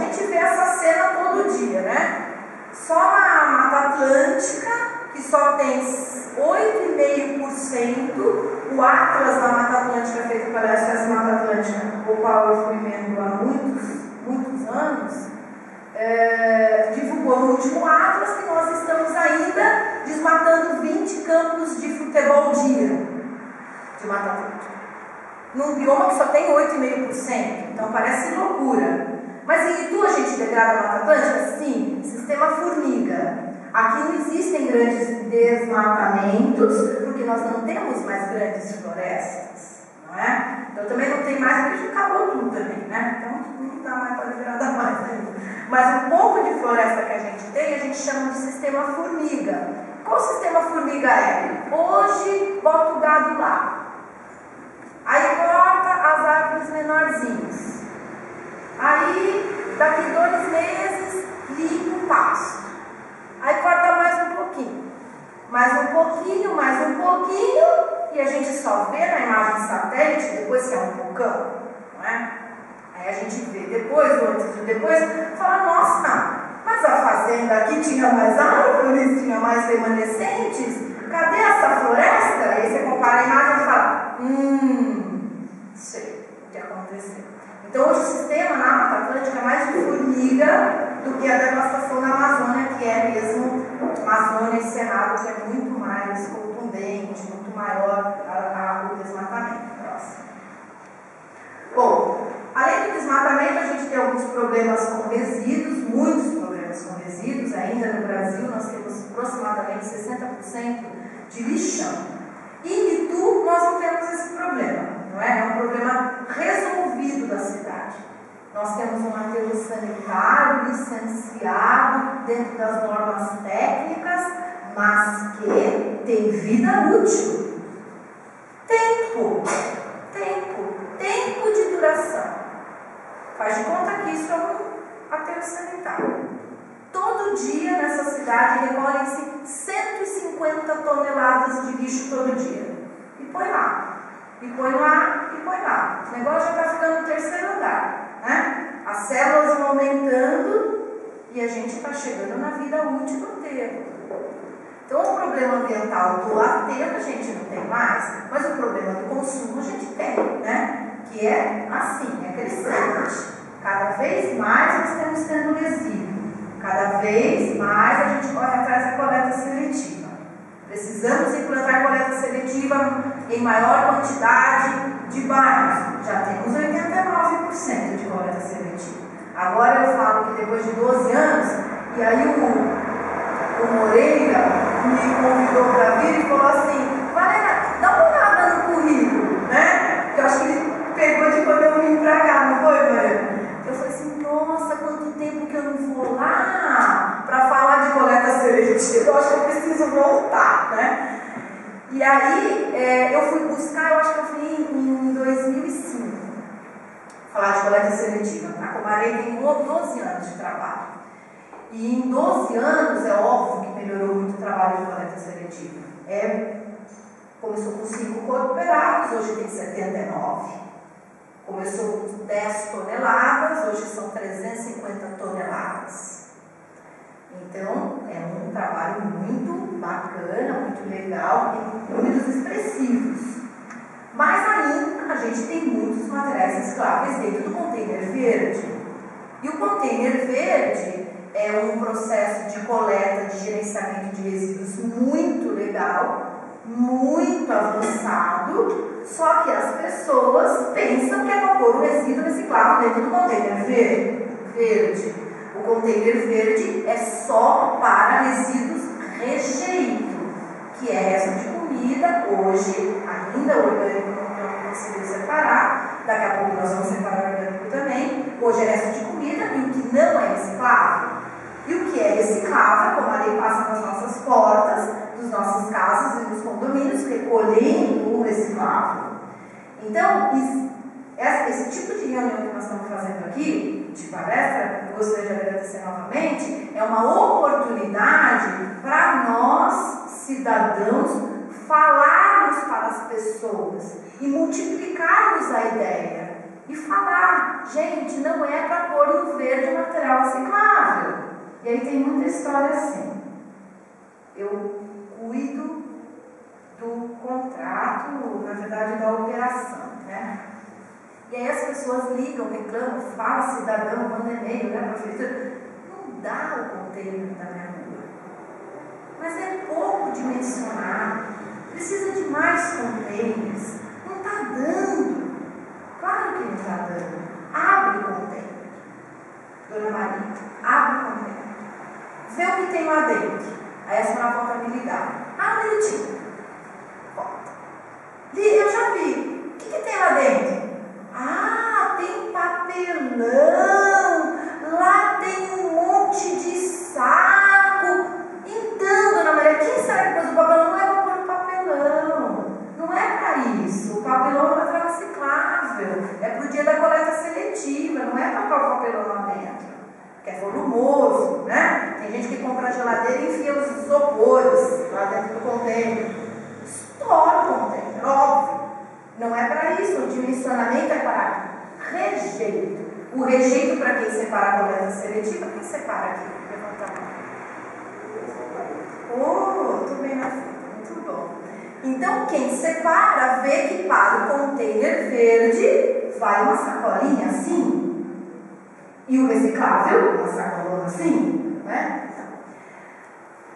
gente vê essa cena todo dia, né? Só na Mata Atlântica, que só tem 8,5%, o Atlas da Mata Atlântica, feito pela SS Mata Atlântica, o qual eu fui membro há muitos, muitos anos, é, divulgou no último Atlas que nós estamos ainda desmatando 20 campos de futebol dia de Mata Atlântica. Num bioma que só tem 8,5%, então parece loucura. Mas em Itu a gente degrada a Mata Atlântica? Sim, sistema formiga. Aqui não existem grandes desmatamentos, porque nós não temos mais grandes florestas, não é? Então também não tem mais, porque acabou tudo também, né? Então não dá mais para degradar mais ainda. Mas o pouco de floresta que a gente tem, a gente chama de sistema formiga. Qual sistema formiga é? Hoje bota o gado lá. Aí corta as árvores menorzinhas. Aí, daqui dois meses, limpa o pasto. Aí corta mais um pouquinho. Mais um pouquinho, mais um pouquinho. E a gente só vê na imagem satélite, depois que é um vulcão, não é? Aí a gente vê depois, ou antes de depois, fala, nossa, mas a fazenda aqui tinha mais árvores, tinha mais remanescentes. Cadê essa floresta? Aí você compara a imagem e fala, hum, sei o que aconteceu. Então hoje o sistema na Mata Atlântica é mais de formiga do que a devastação da Amazônia, que é mesmo Amazônia e Cerrado, que é muito mais contundente, muito maior a, a, o desmatamento. Próximo. Bom, além do desmatamento, a gente tem alguns problemas com resíduos, muitos problemas com resíduos. Ainda no Brasil, nós temos aproximadamente 60% de lixão. E em Itu, nós não temos esse problema, não é? É um problema resolvido da cidade. Nós temos um aterro sanitário licenciado dentro das normas técnicas, mas que tem vida útil. Tempo, tempo, tempo de duração. Faz de conta que isso é um aterro sanitário. Todo dia nessa cidade recolhem-se 150 toneladas de lixo todo dia. E põe lá, e põe lá, e põe lá. O negócio já está ficando no terceiro andar. Né? As células vão aumentando e a gente está chegando na vida útil do aterro. Então, o problema ambiental do aterro a gente não tem mais, mas o problema do consumo a gente tem, né? Que é assim, é crescente. Cada vez mais nós temos tendo resíduo. Cada vez mais a gente corre atrás da coleta seletiva. Precisamos implantar coleta seletiva em maior quantidade de bairros. Já temos 89% de coleta seletiva. Agora eu falo que depois de 12 anos, e aí o, o Moreira me convidou para vir e falou assim, Valena, dá uma olhada no currículo, né? Eu acho que ele pegou de quando eu vim para cá, não foi, Moreira? Eu falei assim, nossa, quanto tempo que eu não vou lá para falar de coleta seletiva. Eu acho que eu preciso voltar, né? E aí é, eu fui buscar, eu acho que eu fui em 2005, falar de coleta seletiva. A Comarei tem 12 anos de trabalho. E em 12 anos é óbvio que melhorou muito o trabalho de coleta seletiva. É, começou com 5 cooperados, hoje tem 79. Começou com 10 toneladas, hoje são 350 toneladas. Então, é um trabalho muito bacana, muito legal, tem números expressivos. Mas ainda a gente tem muitos materiais recicláveis dentro do container verde. E o container verde é um processo de coleta, de gerenciamento de resíduos muito legal, muito avançado, só que as pessoas pensam que é para pôr o resíduo reciclável dentro do container verde. verde. O container verde é só para resíduos rejeito, que é resto de comida, hoje, ainda orgânico conseguiu separar, daqui a pouco nós vamos separar o orgânico também, hoje é resto de comida e o que não é reciclável. E o que é reciclável, como a lei passa nas nossas portas, dos nossos casas e dos condomínios, recolhendo o reciclável. Então, esse tipo de reunião que nós estamos fazendo aqui, de palestra, gostaria de agradecer novamente, é uma oportunidade para nós, cidadãos, falarmos para as pessoas e multiplicarmos a ideia. E falar, gente, não é para pôr no verde material reciclável. E aí tem muita história assim. Eu cuido do contrato, na verdade da operação, né? E aí as pessoas ligam, reclamam, falam, cidadão, manda e-mail, né, prefeitura. Não dá o container da minha rua. Mas é pouco dimensionado. Precisa de mais containers. Não está dando. Claro que não está dando. Abre o container. Dona Maria, abre o container. Vê o que tem lá dentro. Aí a senhora volta a me ligar. Ah, um minutinho. Volta. Eu já vi. O que, que tem lá dentro? Ah, tem papelão. Lá tem um monte de saco. Então, dona Maria, quem será que pôs o papelão? Não é para pôr o papelão. Não é para isso. O papelão é para reciclável. É para o dia da coleta seletiva. Não é para pôr o papelão lá dentro. Que é volumoso, né? Tem gente que compra a geladeira e enfia os isopores lá dentro do container. Estoura o container, óbvio. Não é para isso, o dimensionamento é para rejeito. O rejeito para quem separa a coleta seletiva, quem separa aqui? Levanta a mão. Oh, tudo bem na frente, muito bom. Então, quem separa vê que para o container verde vai uma sacolinha assim. E o reciclável, uma sacolinha assim, né?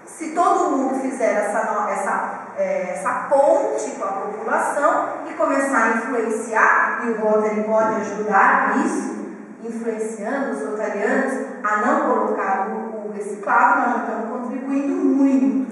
Se todo mundo fizer essa, essa é, essa ponte com a população e começar a influenciar, e o Rotary pode ajudar nisso, influenciando os rotarianos a não colocar o, o reciclável, nós estamos contribuindo muito